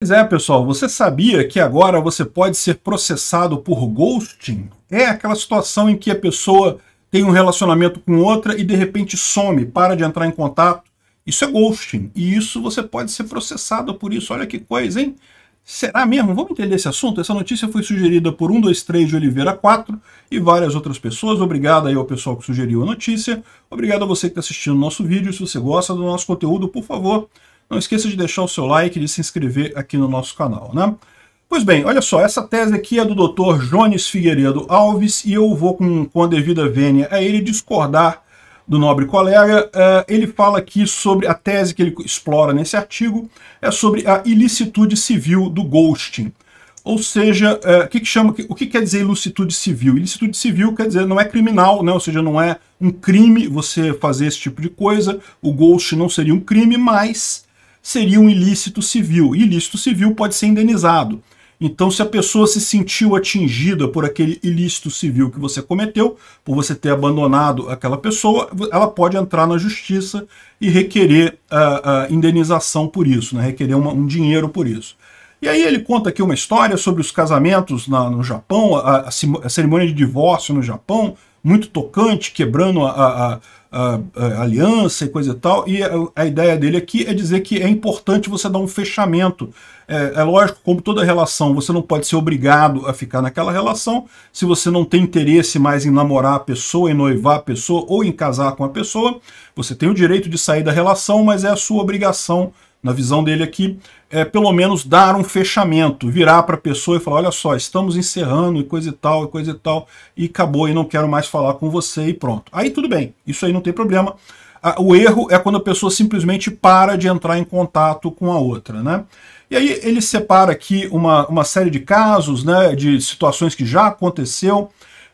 Pois é, pessoal, você sabia que agora você pode ser processado por ghosting? É aquela situação em que a pessoa tem um relacionamento com outra e de repente some, para de entrar em contato. Isso é ghosting. E isso você pode ser processado por isso. Olha que coisa, hein? Será mesmo? Vamos entender esse assunto? Essa notícia foi sugerida por 123 de Oliveira 4 e várias outras pessoas. Obrigado aí ao pessoal que sugeriu a notícia. Obrigado a você que está assistindo o nosso vídeo. Se você gosta do nosso conteúdo, por favor, não esqueça de deixar o seu like e de se inscrever aqui no nosso canal, né? Pois bem, olha só, essa tese aqui é do Dr. Jones Figueiredo Alves e eu vou, com, com a devida vênia a ele, discordar do nobre colega. Uh, ele fala aqui sobre a tese que ele explora nesse artigo, é sobre a ilicitude civil do ghosting. Ou seja, uh, que, que, chama, o que quer dizer ilicitude civil? Ilicitude civil quer dizer não é criminal, né? ou seja, não é um crime você fazer esse tipo de coisa, o ghost não seria um crime, mas seria um ilícito civil. Ilícito civil pode ser indenizado. Então, se a pessoa se sentiu atingida por aquele ilícito civil que você cometeu, por você ter abandonado aquela pessoa, ela pode entrar na justiça e requerer a, a indenização por isso, né? requerer uma, um dinheiro por isso. E aí ele conta aqui uma história sobre os casamentos na, no Japão, a, a, cerimônia de divórcio no Japão, muito tocante, quebrando a, a, a, aliança e coisa e tal, e a, a, ideia dele aqui é dizer que é importante você dar um fechamento. É, é, lógico, como toda relação, você não pode ser obrigado a ficar naquela relação, se você não tem interesse mais em namorar a pessoa, em noivar a pessoa ou em casar com a pessoa, você tem o direito de sair da relação, mas é a sua obrigação na visão dele aqui, é pelo menos dar um fechamento, virar para a pessoa e falar, olha só, estamos encerrando e coisa e tal, e coisa e tal, e acabou e não quero mais falar com você e pronto. Aí tudo bem, isso aí não tem problema. O erro é quando a pessoa simplesmente para de entrar em contato com a outra, né? E aí ele separa aqui uma, uma série de casos, né, de situações que já aconteceu,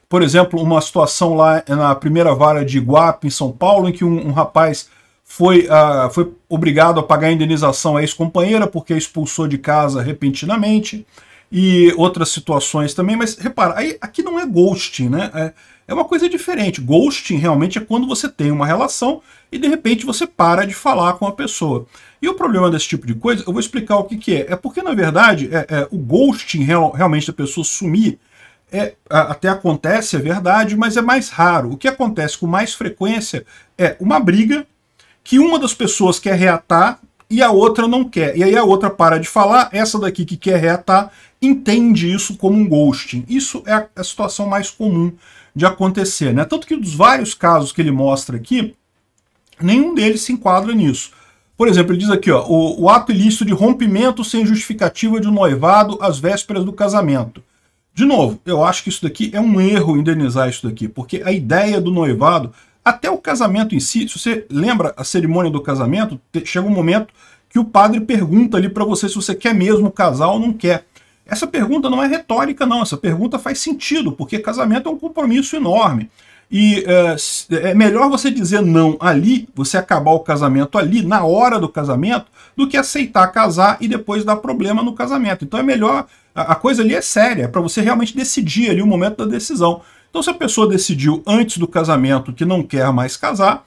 por exemplo, uma situação lá na primeira vara de Iguape, em São Paulo, em que um, um rapaz foi, uh, foi obrigado a pagar a indenização à ex-companheira porque a expulsou de casa repentinamente e outras situações também, mas repara, aí, aqui não é ghosting, né? É, é uma coisa diferente. Ghosting realmente é quando você tem uma relação e de repente você para de falar com a pessoa. E o problema desse tipo de coisa, eu vou explicar o que, que é. É porque, na verdade, é, é o ghosting real, realmente da pessoa sumir é, até acontece, é verdade, mas é mais raro. O que acontece com mais frequência é uma briga que uma das pessoas quer reatar e a outra não quer. E aí a outra para de falar, essa daqui que quer reatar entende isso como um ghosting. Isso é a situação mais comum de acontecer, né? Tanto que dos vários casos que ele mostra aqui, nenhum deles se enquadra nisso. Por exemplo, ele diz aqui, ó, o, o ato ilícito de rompimento sem justificativa de um noivado às vésperas do casamento. De novo, eu acho que isso daqui é um erro indenizar isso daqui, porque a ideia do noivado até o casamento em si, se você lembra a cerimônia do casamento, chega um momento que o padre pergunta ali para você se você quer mesmo casar ou não quer. Essa pergunta não é retórica, não. Essa pergunta faz sentido, porque casamento é um compromisso enorme. E é, é, melhor você dizer não ali, você acabar o casamento ali, na hora do casamento, do que aceitar casar e depois dar problema no casamento. Então é melhor, a, a coisa ali é séria, é para você realmente decidir ali o momento da decisão. Então, se a pessoa decidiu antes do casamento que não quer mais casar,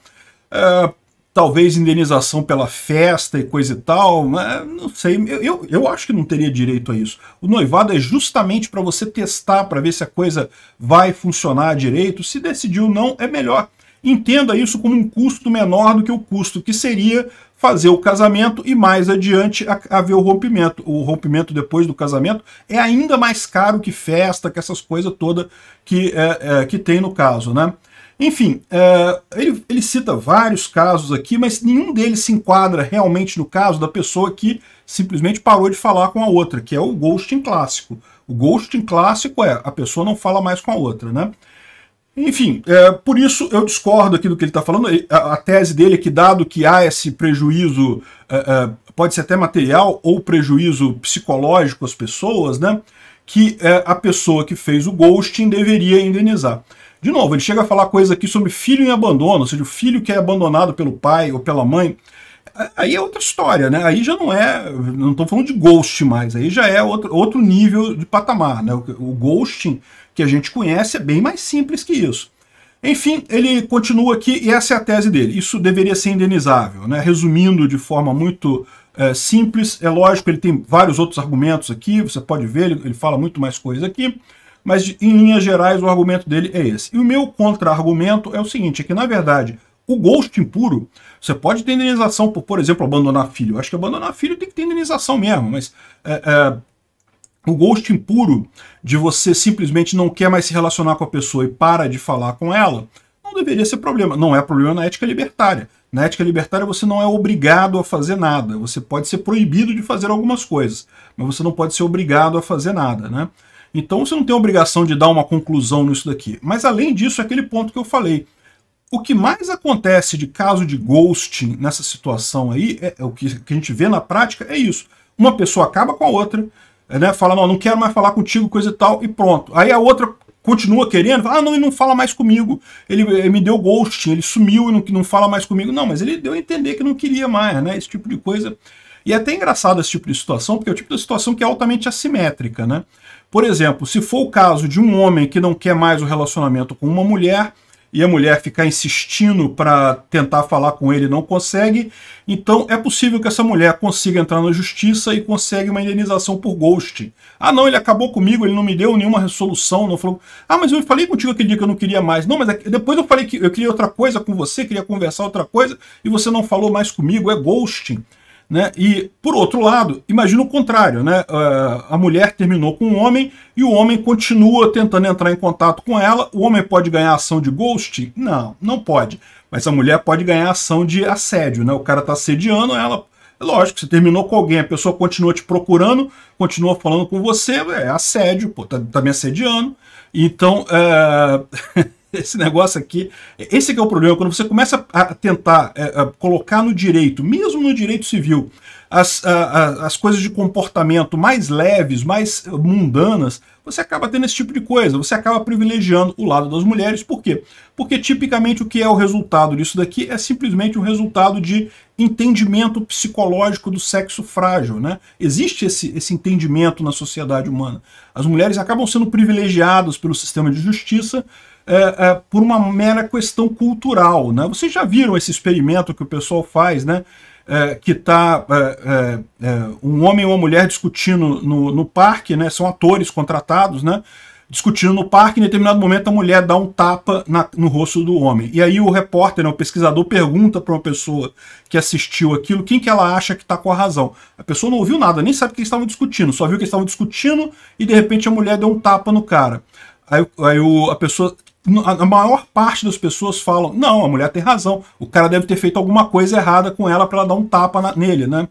é, talvez indenização pela festa e coisa e tal, né, não sei, eu, eu, eu, acho que não teria direito a isso. O noivado é justamente para você testar, para ver se a coisa vai funcionar direito. Se decidiu não, é melhor. Entenda isso como um custo menor do que o custo que seria fazer o casamento e mais adiante haver o rompimento. O rompimento depois do casamento é ainda mais caro que festa, que essas coisas todas que, é, é, que tem no caso, né? Enfim, é, ele, ele cita vários casos aqui, mas nenhum deles se enquadra realmente no caso da pessoa que simplesmente parou de falar com a outra, que é o ghosting clássico. O ghosting clássico é a pessoa não fala mais com a outra, né? Enfim, é, por isso eu discordo aqui do que ele está falando. A, a, tese dele é que, dado que há esse prejuízo, é, é, pode ser até material ou prejuízo psicológico às pessoas, né? Que é, a pessoa que fez o ghosting deveria indenizar. De novo, ele chega a falar coisa aqui sobre filho em abandono, ou seja, o filho que é abandonado pelo pai ou pela mãe. Aí é outra história, né? Aí já não é. Não estou falando de ghost mais, aí já é outro, outro nível de patamar, né? O, o ghosting que a gente conhece é bem mais simples que isso. Enfim, ele continua aqui e essa é a tese dele. Isso deveria ser indenizável. Né? Resumindo de forma muito é, simples, é lógico, ele tem vários outros argumentos aqui, você pode ver, ele, ele fala muito mais coisa aqui, mas em linhas gerais o argumento dele é esse. E o meu contra-argumento é o seguinte, é que na verdade o ghosting puro, você pode ter indenização por, por exemplo, abandonar filho. Eu acho que abandonar filho tem que ter indenização mesmo, mas é, é, o ghosting puro de você simplesmente não quer mais se relacionar com a pessoa e para de falar com ela, não deveria ser problema. Não é problema na ética libertária. Na ética libertária você não é obrigado a fazer nada. Você pode ser proibido de fazer algumas coisas, mas você não pode ser obrigado a fazer nada, né? Então você não tem obrigação de dar uma conclusão nisso daqui. Mas além disso, é aquele ponto que eu falei. O que mais acontece de caso de ghosting nessa situação aí, é, é o que, que, a gente vê na prática, é isso. Uma pessoa acaba com a outra, né, fala, não, não quero mais falar contigo, coisa e tal, e pronto. Aí a outra continua querendo, fala, ah, não, ele não fala mais comigo, ele, ele me deu ghosting, ele sumiu e não, não fala mais comigo. Não, mas ele deu a entender que não queria mais, né, esse tipo de coisa. E é até engraçado esse tipo de situação, porque é o tipo de situação que é altamente assimétrica, né? Por exemplo, se for o caso de um homem que não quer mais o relacionamento com uma mulher, e a mulher ficar insistindo para tentar falar com ele não consegue, então é possível que essa mulher consiga entrar na justiça e consegue uma indenização por ghost. Ah não, ele acabou comigo, ele não me deu nenhuma resolução, não falou, ah mas eu falei contigo aquele dia que eu não queria mais, não, mas é depois eu falei que eu queria outra coisa com você, queria conversar outra coisa, e você não falou mais comigo, é ghosting. Né? E, por outro lado, imagina o contrário, né? Uh, a mulher terminou com o homem e o homem continua tentando entrar em contato com ela. O homem pode ganhar ação de ghost? Não, não pode. Mas a mulher pode ganhar ação de assédio, né? O cara está assediando ela. Lógico, você terminou com alguém, a pessoa continua te procurando, continua falando com você, é assédio, pô, tá, tá me assediando. Então, é... esse negócio aqui, esse é o problema, quando você começa a tentar é, a colocar no direito, mesmo no direito civil, as, as coisas de comportamento mais leves, mais mundanas, você acaba tendo esse tipo de coisa, você acaba privilegiando o lado das mulheres, por quê? Porque tipicamente o que é o resultado disso daqui é simplesmente um resultado de entendimento psicológico do sexo frágil, né? Existe esse, esse entendimento na sociedade humana. As mulheres acabam sendo privilegiadas pelo sistema de justiça é, é, por uma mera questão cultural. Né? Vocês já viram esse experimento que o pessoal faz, né? É, que está é, é, é, um homem e uma mulher discutindo no, no parque, né? são atores contratados, né? discutindo no parque, em determinado momento a mulher dá um tapa na, no rosto do homem. E aí o repórter, né, o pesquisador, pergunta para uma pessoa que assistiu aquilo quem que ela acha que está com a razão. A pessoa não ouviu nada, nem sabe o que eles estavam discutindo, só viu que eles estavam discutindo e de repente a mulher deu um tapa no cara. Aí, aí o, a pessoa a maior parte das pessoas falam, não, a mulher tem razão, o cara deve ter feito alguma coisa errada com ela para ela dar um tapa na, nele, né?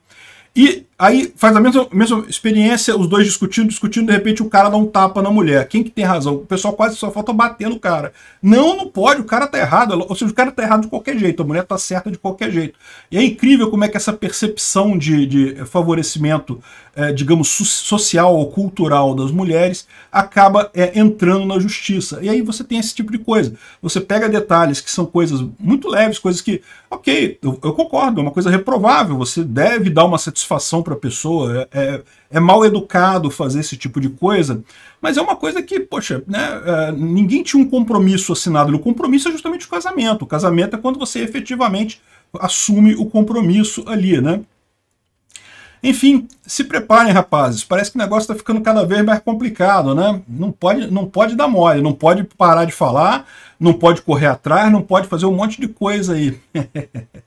E aí faz a mesma, mesma experiência, os dois discutindo, discutindo, de repente o cara dá um tapa na mulher. Quem que tem razão? O pessoal quase só falta bater no cara. Não, não pode, o cara tá errado. Ou seja, o cara tá errado de qualquer jeito, a mulher tá certa de qualquer jeito. E é incrível como é que essa percepção de, de favorecimento, é, digamos, social ou cultural das mulheres acaba é, entrando na justiça. E aí você tem esse tipo de coisa. Você pega detalhes que são coisas muito leves, coisas que, ok, eu, eu concordo, é uma coisa reprovável, você deve dar uma satisfação para a pessoa, é, é, é, mal educado fazer esse tipo de coisa, mas é uma coisa que, poxa, né, é, ninguém tinha um compromisso assinado. O compromisso é justamente o casamento. O casamento é quando você efetivamente assume o compromisso ali, né? Enfim, se preparem, rapazes. Parece que o negócio está ficando cada vez mais complicado, né? Não pode, não pode dar mole, não pode parar de falar, não pode correr atrás, não pode fazer um monte de coisa aí.